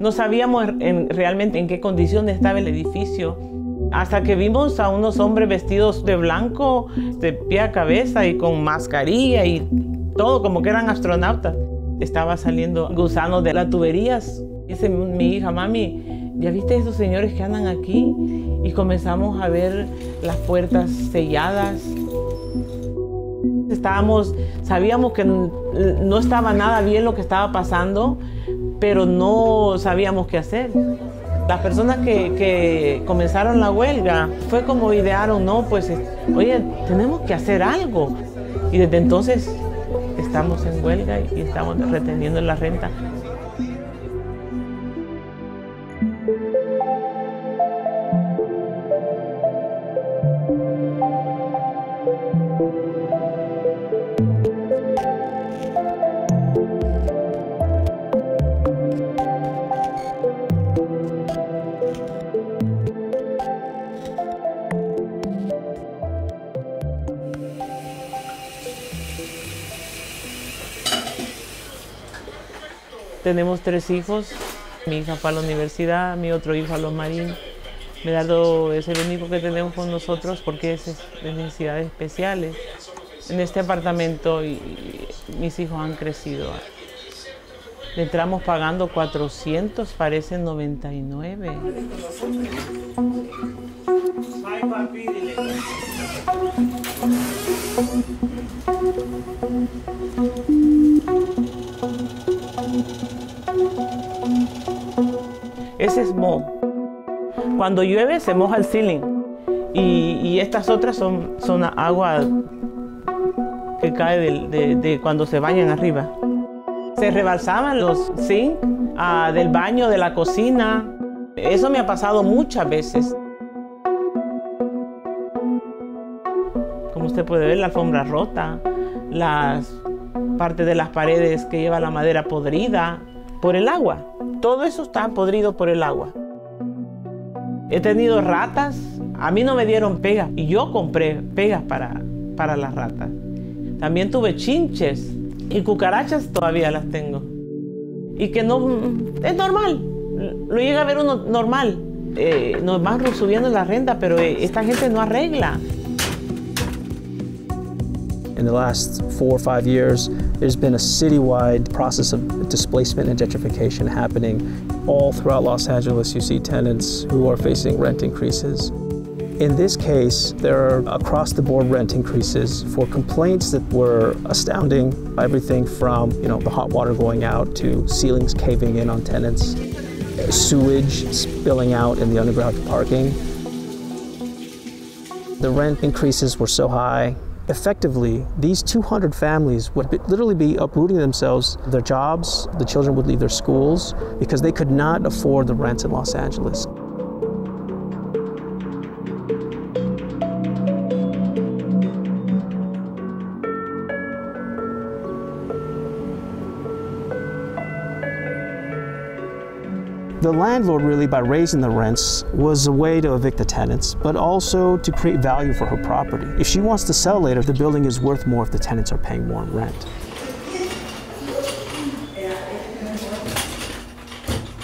No sabíamos en- realmente en qué condición estaba el edificio. Hasta que vimos a unos hombres vestidos de blanco, de pie a cabeza y con mascarilla y todo como que eran astronautas. Estaba saliendo gusanos de las tuberías. Dice mi hija, mami, ¿ya viste esos señores que andan aquí? Y comenzamos a ver las puertas selladas. Estábamos, sabíamos que no estaba nada bien lo que estaba pasando, pero no sabíamos qué hacer. Las personas que, que comenzaron la huelga fue como idearon, no, pues, eh, oye, tenemos que hacer algo. Y desde entonces estamos en huelga y estamos reteniendo la renta. Tenemos tres hijos. Mi hija fue a la universidad, mi otro hijo a los marines. Medardo es el único que tenemos con nosotros porque es de necesidades especiales. En este apartamento mis hijos han crecido. Le entramos pagando 400, parece 99. Ese es moho. Cuando llueve se moja el ceiling y, estas otras son, agua que cae de cuando se bañan arriba. Se rebalsaban los zinc ah, del baño, de la cocina. Eso me ha pasado muchas veces. Como usted puede ver, la alfombra rota, las partes de las paredes que lleva la madera podrida por el agua. Todo eso está podrido por el agua. He tenido ratas, a mí no me dieron pegas y yo compré pegas para, para las ratas. También tuve chinches y cucarachas todavía las tengo. Y que no, es normal, lo llega a ver uno normal. Eh, nos van subiendo la renta, pero eh, esta gente no arregla. In the last four or five there's been a citywide process of displacement and gentrification happening all throughout Los Angeles. You see tenants who are facing rent increases. In this case, there are across the board rent increases for complaints that were astounding. Everything from, you know, the hot water going out to ceilings caving in on tenants, sewage spilling out in the underground parking. The rent increases were so high. Effectively, these 200 families would be- literally be uprooting themselves, their jobs, the children would leave their schools because they could not afford the rents in Los Angeles. The landlord, really, by raising the rents, was a way to evict the tenants, but also to create value for her property. If she wants to sell later, the building is worth more if the tenants are paying more in rent.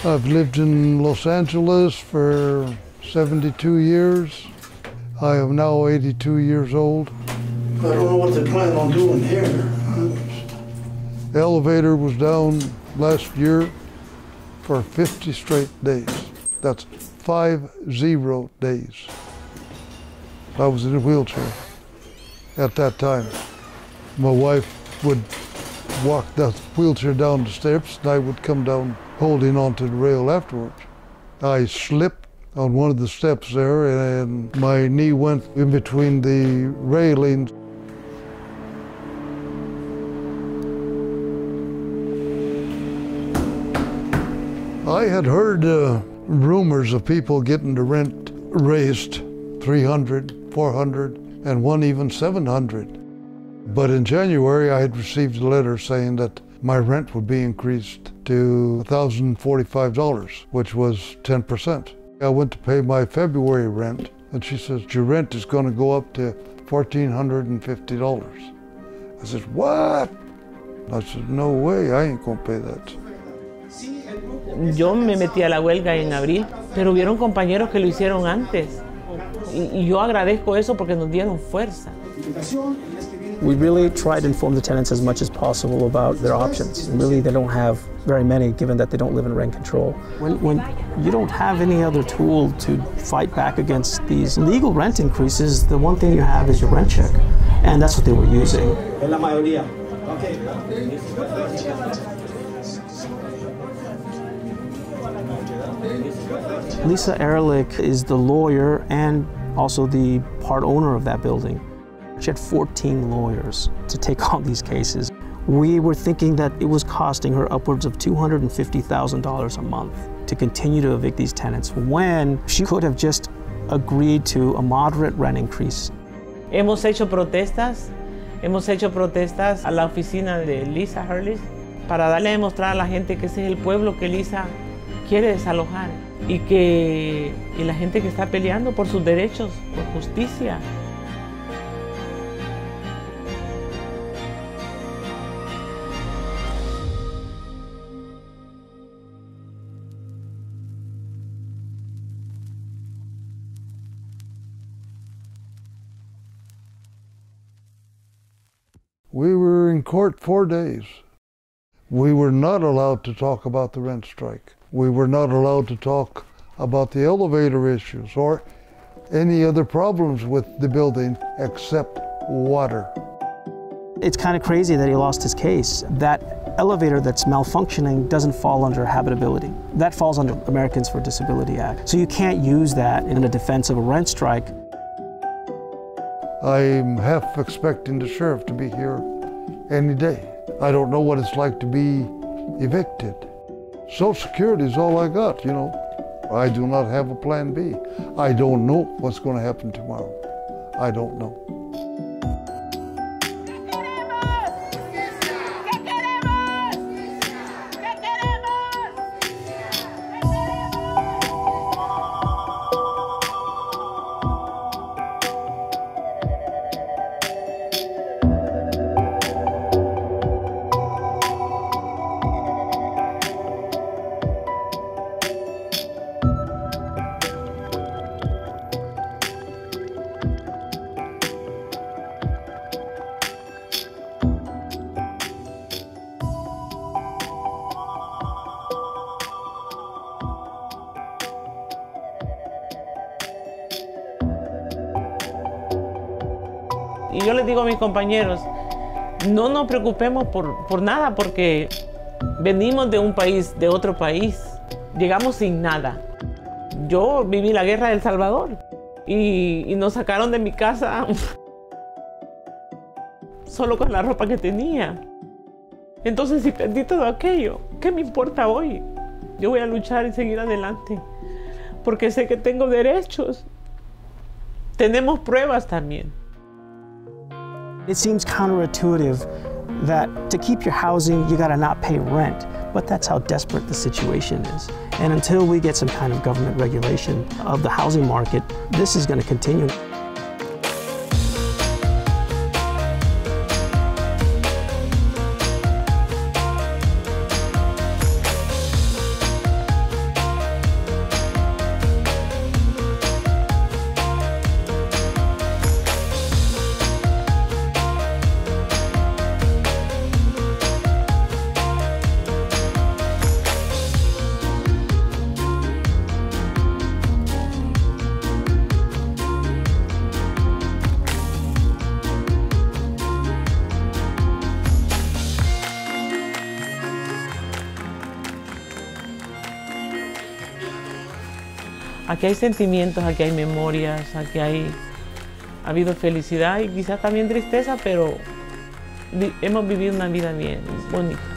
I've lived in Los Angeles for 72 years. I am now 82 years old. I don't know what they plan on doing here. The elevator was down last year for 50 straight days. That's five zero days. I was in a wheelchair at that time. My wife would walk that wheelchair down the steps and I would come down holding onto the rail afterwards. I slipped on one of the steps there and my knee went in between the railings had heard uh, rumors of people getting the rent raised 300, 400, and one even 700. But in January, I had received a letter saying that my rent would be increased to $1,045, which was 10%. I went to pay my February rent, and she says, Your rent is going to go up to $1,450. I said, What? I said, No way, I ain't going to pay that. Yo me metí a la huelga en abril, pero hubieron compañeros que lo hicieron antes. Y, y yo agradezco eso porque nos dieron fuerza. We really try to inform the tenants as much as possible about their options. And really, they don't have very many, given that they don't live in rent control. When, when you don't have any other tool to fight back against these legal rent increases, the one thing you have is your rent check. And that's what they were using. Lisa Ehrlich is the lawyer and also the part owner of that building. She had 14 lawyers to take on these cases. We were thinking that it was costing her upwards of $250,000 a month to continue to evict these tenants when she could have just agreed to a moderate rent increase. Hemos hecho protestas, hemos hecho protestas a la oficina de Lisa Ehrlich para darle a demostrar a la gente que ese es el pueblo que Lisa quiere desalojar y que y la gente que está peleando por sus derechos, por justicia. We were in court four days. We were not allowed to talk about the rent strike. We were not allowed to talk about the elevator issues or any other problems with the building except water. It's kind of crazy that he lost his case. That elevator that's malfunctioning doesn't fall under habitability. That falls under Americans for Disability Act. So you can't use that in a defense of a rent strike. I'm half expecting the sheriff to be here any day. I don't know what it's like to be evicted. Social Security is all I got, you know. I do not have a plan B. I don't know what's going to happen tomorrow. I don't know. Digo a mis compañeros, no nos preocupemos por, por nada porque venimos de un país, de otro país, llegamos sin nada. Yo viví la guerra del Salvador y, y nos sacaron de mi casa solo con la ropa que tenía. Entonces, si perdí todo aquello, ¿qué me importa hoy? Yo voy a luchar y seguir adelante, porque sé que tengo derechos. Tenemos pruebas también. It seems counterintuitive that to keep your housing, you gotta not pay rent. But that's how desperate the situation is. And until we get some kind of government regulation of the housing market, this is gonna continue. Aquí hay sentimientos, aquí hay memorias, aquí hay ha habido felicidad y quizás también tristeza, pero hemos vivido una vida bien bonita.